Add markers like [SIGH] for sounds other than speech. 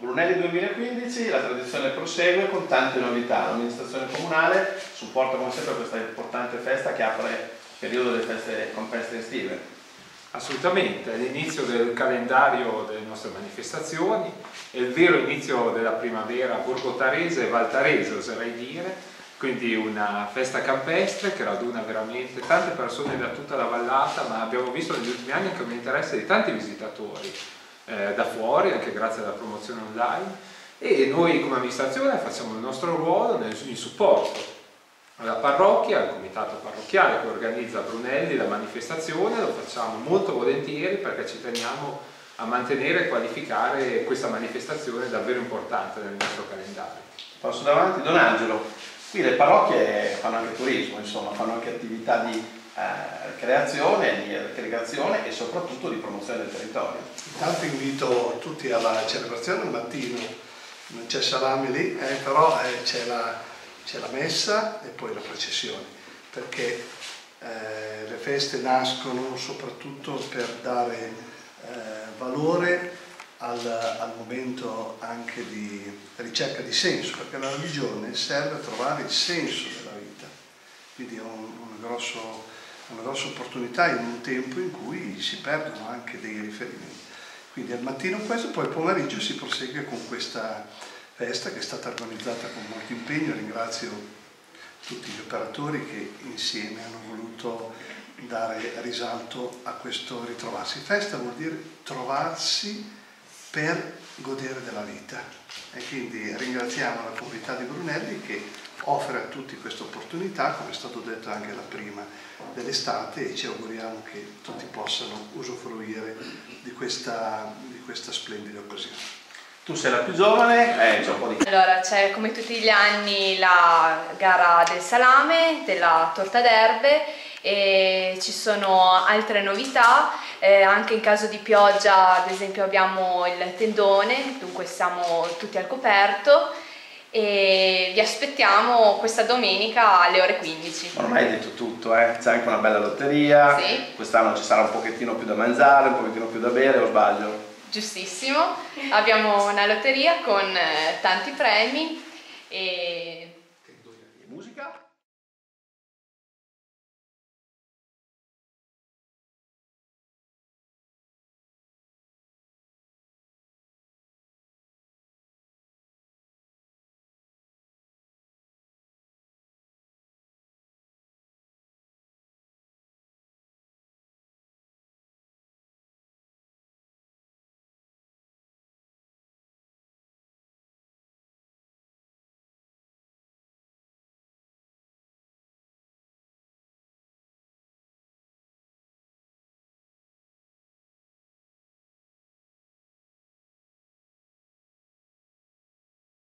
Brunelli 2015, la tradizione prosegue con tante novità. L'amministrazione comunale supporta come sempre questa importante festa che apre il periodo delle feste campestre estive. Assolutamente, è l'inizio del calendario delle nostre manifestazioni, è il vero inizio della primavera borgotarese e valtarese oserei dire, quindi una festa campestre che raduna veramente tante persone da tutta la vallata, ma abbiamo visto negli ultimi anni anche un interesse di tanti visitatori eh, da fuori, anche grazie alla promozione online. E noi come amministrazione facciamo il nostro ruolo nel, in supporto alla parrocchia, al comitato parrocchiale che organizza Brunelli la manifestazione, lo facciamo molto volentieri perché ci teniamo a mantenere e qualificare questa manifestazione davvero importante nel nostro calendario. Passo davanti, Don Angelo, qui le parrocchie fanno anche turismo, insomma, fanno anche attività di creazione, di aggregazione e soprattutto di promozione del territorio. Intanto invito tutti alla celebrazione al mattino, non c'è salame lì, eh, però eh, c'è la, la, messa e poi la processione, perché eh, le feste nascono soprattutto per dare eh, valore al, al, momento anche di ricerca di senso, perché la religione serve a trovare il senso della vita, quindi è un, un grosso una grossa opportunità in un tempo in cui si perdono anche dei riferimenti. Quindi al mattino questo, poi al pomeriggio si prosegue con questa festa che è stata organizzata con molto impegno, ringrazio tutti gli operatori che insieme hanno voluto dare risalto a questo ritrovarsi. Festa vuol dire trovarsi per godere della vita e quindi ringraziamo la comunità di Brunelli che offre a tutti questa opportunità, come è stato detto anche la prima dell'estate e ci auguriamo che tutti possano usufruire di questa, di questa splendida occasione. Tu sei la più giovane, eh, c'è un po' di... [LAUGHS] Allora, c'è come tutti gli anni la gara del salame, della torta d'erbe e ci sono altre novità, eh, anche in caso di pioggia ad esempio abbiamo il tendone, dunque siamo tutti al coperto e vi aspettiamo questa domenica alle ore 15. Ormai hai detto tutto, eh? c'è anche una bella lotteria, sì. quest'anno ci sarà un pochettino più da mangiare, un pochettino più da bere, o sbaglio? Giustissimo, abbiamo una lotteria con eh, tanti premi e